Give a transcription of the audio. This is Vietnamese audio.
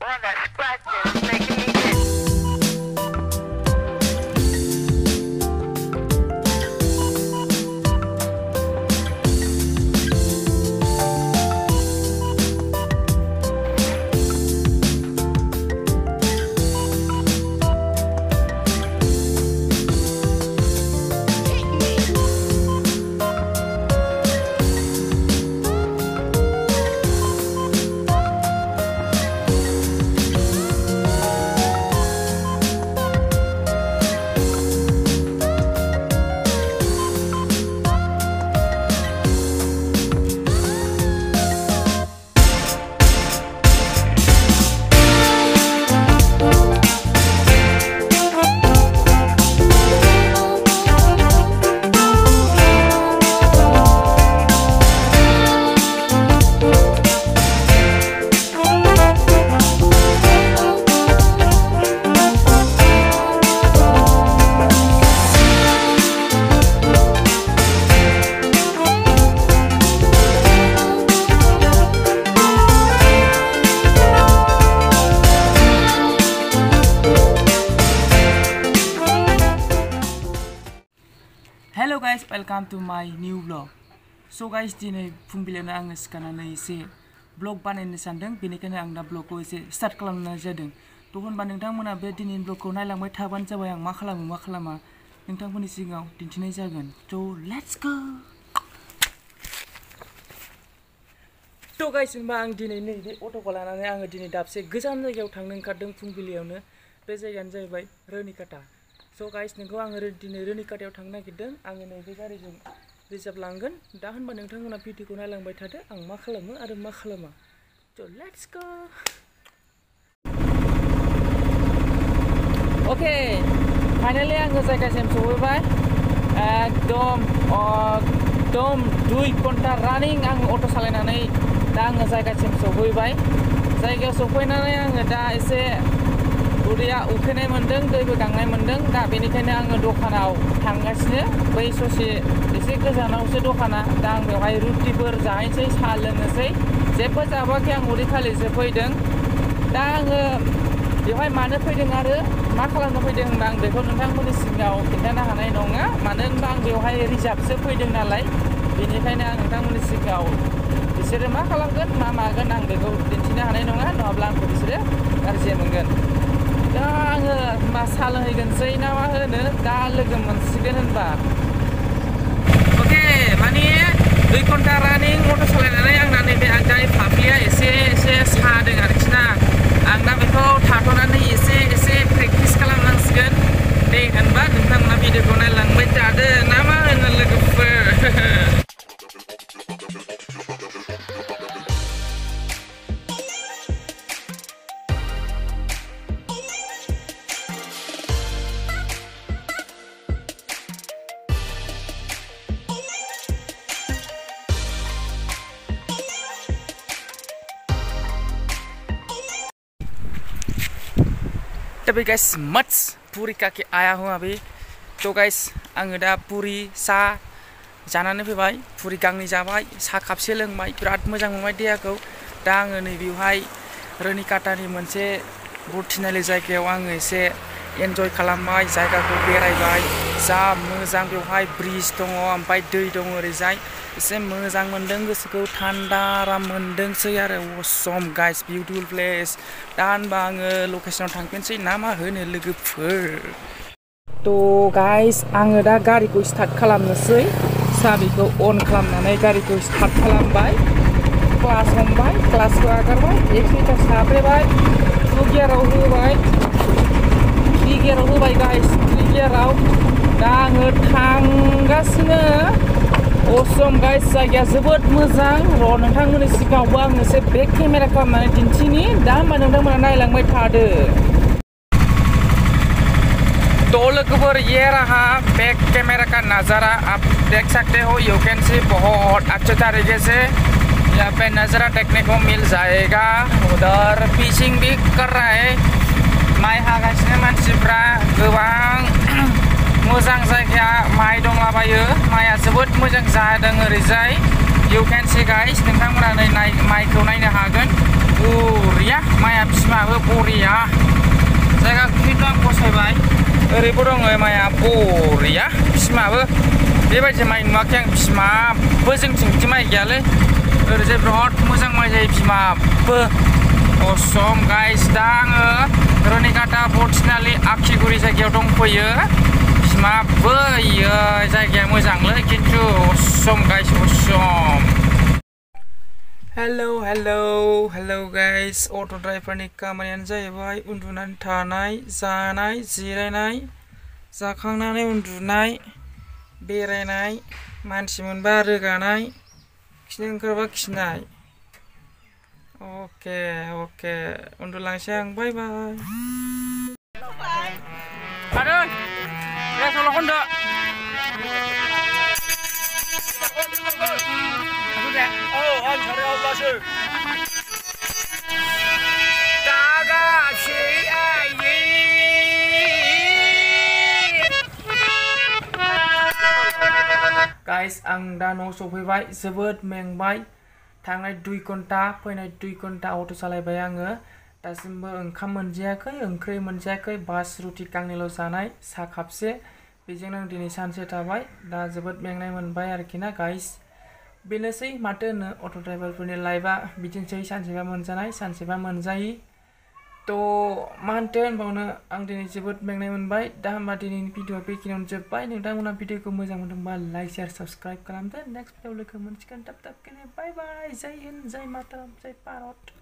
on to scratch welcome to my new vlog. So guys, dini pumbilan na ang karena na isi vlog pa na inisandang, binikin na ang na vlog ko isi start ka na siya Tuhan Tukon ba nang tangmo na ba dini vlog ko na lang may tawan sa bayang makalama makalama. Nang tangmo singaw, din tinay So let's go! So guys, yung ba ang dini ni di auto ko na na ang dini dapse gusan na yaw tang nang kadang pumbilan na. Pesa yan sa iba'y kata so guys nengko angin dini rini kadeo tangna kideng angin nengko kari jeng rizab langgan dahan baneng tangna piti kuna lang bai tada ang makhlama ada makhlama so let's go oke okay. finally ang saya kasem suwe bai eh, ek dom ok oh, dom dui ponta running ang oto salena nai dah ngasai kasem suwe bai saya kira suwe nana yang ada isi उदैया उखैनाय मोन्दों दैबो गांनाय मोन्दों दा बेनिखायनो आङो दखानाव थांगासिनो बै ससे एसे गोजानावसो दखाना दा आं बेवहाय रुटिफोर जाहैनोसै साहा लोंनोसै जेबो जाबोआखै आं उदै खालिसो फैदों दा आङो बेवहाय मानो फैदों आरो मा खालामनो फैदों होनबा आं बेखौ नोंथांमोननि सिगाङाव खिन्थानो हानाय नङा मानो होनबा आं बेवहाय रिजार्भसो फैदों नालाय बेनिखायनो आं नोंथांमोननि सिगाङाव बिसोरो मा खालामगोन मा मागोन आं बेखौ दिन्थिनो हानाय नङा नङाब्ला आंखौ बिसोरो गाज्रि मोनगोन मा सालोंहैगोनसै ना मा होनो दा लोगो मोनसिगोन होनबा अके माने दुइ घन्टा रानिं मटर सालायनानै आंना नै वाट अभी गाइस मच का के आया हूँ अभी तो गैस गाइस पूरी सा जाना सा जानानै फैबाय पुरि गांनै जाबाय साहा लंग बिराट मजा मैं देहा को दा आङो नैबेवहाय रनिकाटानि मोनसे बर्टिनालि जायगायाव आङो एसे एन्जय खालामबाय को बेरबाई जा मोजां बेवहाय ब्रिज दङ ओमफ्राय दै दङ ओरैजाय एसे मोजां मोनदों गोसोखौ थान्दा आराम मोनदोंसै आरो असम गाइस बिउटिफुल प्लेस दा होनबा आङो लकेसनाव थांफिनसै ना मा होनो लोगोफोर थ' गाइस आङो दा गारिखौ स्टार्ट खालामनोसै साबिखौ अन खालामनानै गारिखौ स्टार्ट खालामबाय क्लास हमबाय क्लासखौ आगारबाय एक्सिटार साब्रेबाय टु गियाराव होबाय थ्रि गियाराव होबाय गाइस थ्रि गियाराव đang थांगासिनो असम गाइस जायगाया जोबोद मोजां र' नोंथांमोननि सिगाङावबो आं एसे बेक केमेरा खालामनानै दिन्थिनि दा होमबा नोंथांमोना नायलांबाय थादो तो लोगोफोर ये रहा बैक कैमरा का नज़ारा आप देख सकते हो यू कैन सी बहुत अच्छे तरीके से यहाँ पे नज़ारा देखने को मिल जाएगा उधर फिशिंग भी कर रहा है माइ हागासिनो मानसिफ्रा गोबां मोजां जायगाया माइ दंलाबायो माइआ जोबोद मोजां जादों ओरैजाय इउ केन सि गाइस नोंथांमोना नै नाय माइखौ नायनो हागोन बरिया माइआ बिमाबो बरिया जायगा खिन्थु आं फसायबाय ओरैबो दङ माइआ बरिया बिमाबो बेबायदि माइ नुवाखै आं बिमाबो जोंथिं बिदि माइ गैयालै ओरैजाय बिराद मोजां माइ जायो बिमाबो असम गाइस दा आङो रनिकाटा बर्टिनालि आखिगुरि जायगायाव दंफैयो ma bơi dài kia mua rằng lưỡi kiến chu som guys som hello hello hello guys auto driver ni kamanian jahibai undunan thanai janai jirainai जाखांनानै उन्दुनाय बेरायनाय मानसि मोनबा रोगानाय खिनो ओंखारबा खिनाय ओके ओके उन्दुलांसै आं bye bye. Honda. Oh, I'm sorry, I'll bless you. Guys, ang dano so phi vai server meng bai. Thang này đuôi con ta, phơi này đuôi con ta auto salai bay ngờ. दासिमबो ओंखाम मोनजायाखै ओंख्रि मोनजायाखै बास रुटि गांनैल' जानाय साहा कापसे बेजोंनो दिन दिनै सानसे थाबाय दा जोबोद मेंनाय मोनबाय आरोखि ना गाइस बेनोसै माथो होनो अट' ड्राइभारफोरनि लाइफआ बिदिनोसै सानसेबा मोनजानाय सानसेबा मोनजायि थ' मा आं दिनै जोबोद मेंनाय दा होमबा दिनैनि भिडिअआ बेखिनियावनो जोब्बाय नोंथांमोना भिडिअखौ मोजां मोनदोंबा लाइक शेयर साबस्क्राइब कर नेक्स्ट भिडिअआव लोगो मोनसिगोन थाब थाब बाय बाय जय हिन्द जय माताराम जय भारत